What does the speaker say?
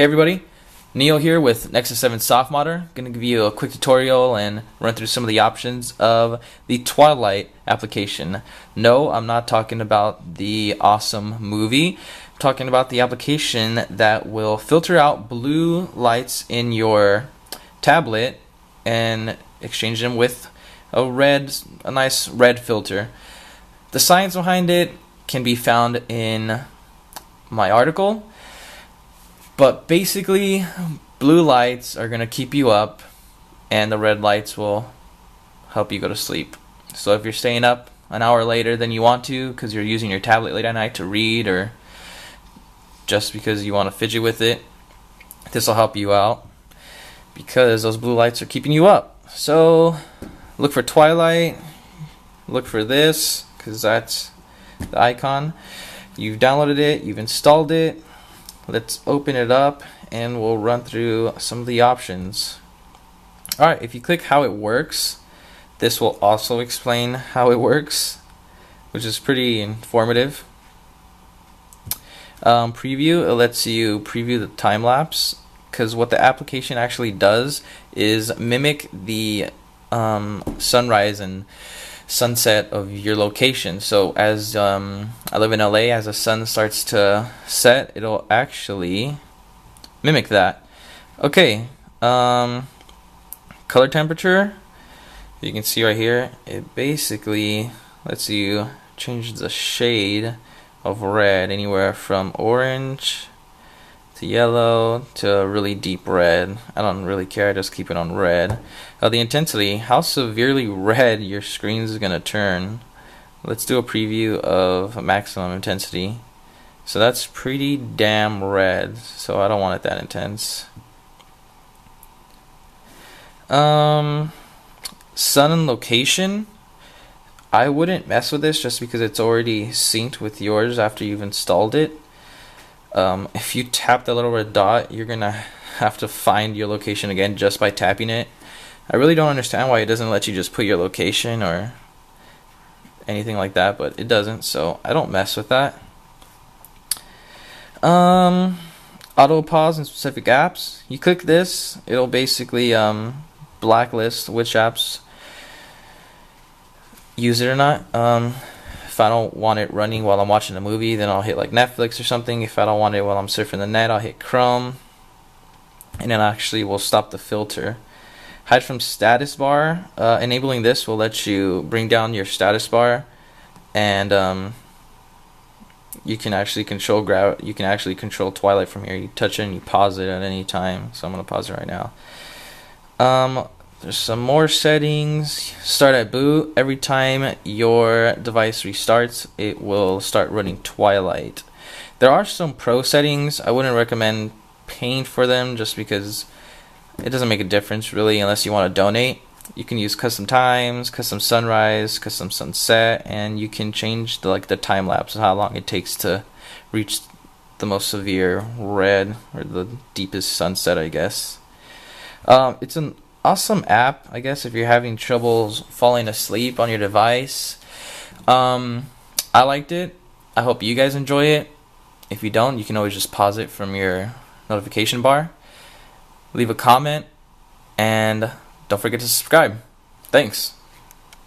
Hey everybody, Neil here with Nexus 7 Soft Modder. Going to give you a quick tutorial and run through some of the options of the Twilight application. No, I'm not talking about the awesome movie. I'm talking about the application that will filter out blue lights in your tablet and exchange them with a red, a nice red filter. The science behind it can be found in my article but basically, blue lights are going to keep you up, and the red lights will help you go to sleep. So if you're staying up an hour later than you want to because you're using your tablet late at night to read or just because you want to fidget with it, this will help you out because those blue lights are keeping you up. So look for Twilight, look for this because that's the icon. You've downloaded it, you've installed it let's open it up and we'll run through some of the options. Alright, if you click how it works, this will also explain how it works, which is pretty informative. Um, preview, it lets you preview the time lapse because what the application actually does is mimic the um, sunrise and sunset of your location. So as um, I live in LA, as the sun starts to set, it'll actually mimic that. Okay, um, color temperature. You can see right here, it basically lets you change the shade of red anywhere from orange to yellow to really deep red. I don't really care, I just keep it on red. Uh, the intensity, how severely red your screen is going to turn. Let's do a preview of maximum intensity. So that's pretty damn red, so I don't want it that intense. Um, sun and location. I wouldn't mess with this just because it's already synced with yours after you've installed it um, if you tap the little red dot, you're gonna have to find your location again just by tapping it. I really don't understand why it doesn't let you just put your location or anything like that, but it doesn't, so I don't mess with that. Um, auto pause in specific apps. You click this, it'll basically um, blacklist which apps use it or not. Um, if I don't want it running while I'm watching a movie, then I'll hit like Netflix or something. If I don't want it while I'm surfing the net, I'll hit Chrome. And then actually will stop the filter. Hide from status bar. Uh, enabling this will let you bring down your status bar and um, you can actually control grab you can actually control twilight from here you touch it and you pause it at any time so I'm gonna pause it right now um, there's some more settings. Start at boot. Every time your device restarts, it will start running Twilight. There are some pro settings. I wouldn't recommend paying for them just because it doesn't make a difference really unless you want to donate. You can use custom times, custom sunrise, custom sunset, and you can change the, like the time lapse of how long it takes to reach the most severe red or the deepest sunset, I guess. Um, it's an awesome app, I guess, if you're having troubles falling asleep on your device. Um, I liked it. I hope you guys enjoy it. If you don't, you can always just pause it from your notification bar. Leave a comment, and don't forget to subscribe. Thanks.